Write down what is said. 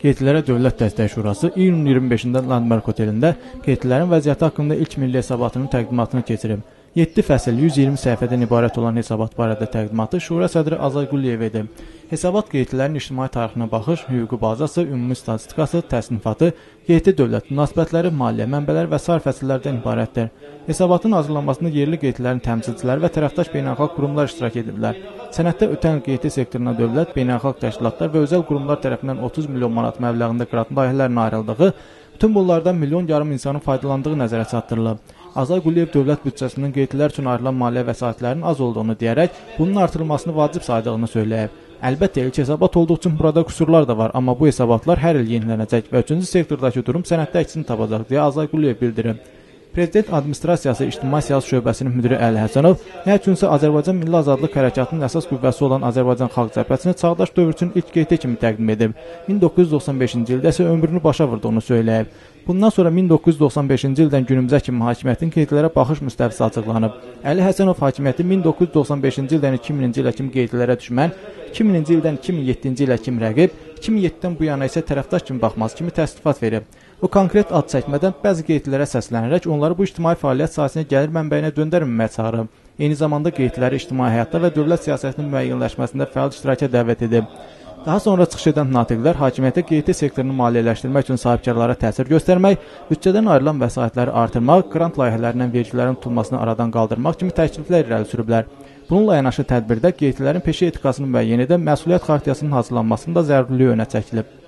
Qeydlilərə Dövlət Dəstək Şurası iyunun 25-də Landmark otelində qeydlilərin vəziyyəti haqqında ilk milli hesabatının təqdimatını keçirib. 7 fəsil 120 səhifədən ibarət olan hesabat barədə təqdimatı Şura sədri Azay Quliyev edib. Hesabat qeydlilərin ictimai tarixinə baxış, hüquqi bazası, ümumi statistikası, təsnifatı, qeydli dövlət münasibətləri, maliyyə mənbələri və sair fəsillərdən ibarətdir. Hesabatın hazırlanmasında yerli qeydlilərin təmsilçiləri və tərəfdaş beynəlxalq qurumlar iştirak ediblər. Sənəddə ötən il qeydli sektoruna dövlət, beynəlxalq təşkilatlar və özəl qurumlar tərəfindən 30 milyon manat məbləğində qrant layihələrinə ayrıldığı, bütün bunlardan milyon yarım insanın faydalandığı nəzərə çatdırılıb. Azay Quliyev dövlət büdcəsinin qeydlər üçün ayrılan maliyyə vəsaitlərinin az olduğunu deyərək, bunun artırılmasını vacib saydığını söyləyib. Əlbəttə ilk hesabat olduğu üçün burada qüsurlar da var, amma bu hesabatlar hər il yenilənəcək və 3-cü sektordakı durum sənəddə əksini tapacaq deyə Azay Quliyev bildirib. Prezident Administrasiyası İctimai Siyasət Şöbəsinin müdiri Əli Həsənov nə üçünsə Azərbaycan Milli Azadlıq Hərəkatının əsas qüvvəsi olan Azərbaycan Xalq Cəbhəsini çağdaş dövr üçün ilk qeydə kimi təqdim edib. 1995-ci ildə isə ömrünü başa vurduğunu söyləyib. Bundan sonra 1995-ci ildən günümüzə kimi hakimiyyətin qeydlərə baxış müstəvisi açıqlanıb. Əli Həsənov hakimiyyəti 1995-ci ildən 2000-ci ilə kimi qeydlərə düşmən, 2000-ci ildən 2007-ci ilə kimi rəqib, 2007-dən bu yana isə tərəfdaş kimi baxmaz kimi təsdiqat verib. O konkret ad çəkmədən bəzi qeydlərə səslənərək onları bu ictimai fəaliyyət sahəsinə gəlir mənbəyinə döndərməməyə çağırıb. Eyni zamanda qeydləri ictimai həyatda və dövlət siyasətinin müəyyənləşməsində fəal iştiraka dəvət edib. Daha sonra çıxış edən natiqlər hakimiyyətə qeydi sektorunu maliyyələşdirmək üçün sahibkarlara təsir göstərmək, büdcədən ayrılan vəsaitləri artırmaq, qrant layihələrindən vergilərin tutulmasını aradan qaldırmaq kimi təkliflər irəli sürüblər. Bununla yanaşı tədbirdə qeydlərin peşə etikasını müəyyən edən məsuliyyət xartiyasının hazırlanmasında zəruriliyi önə çəkilib.